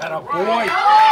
That a boy.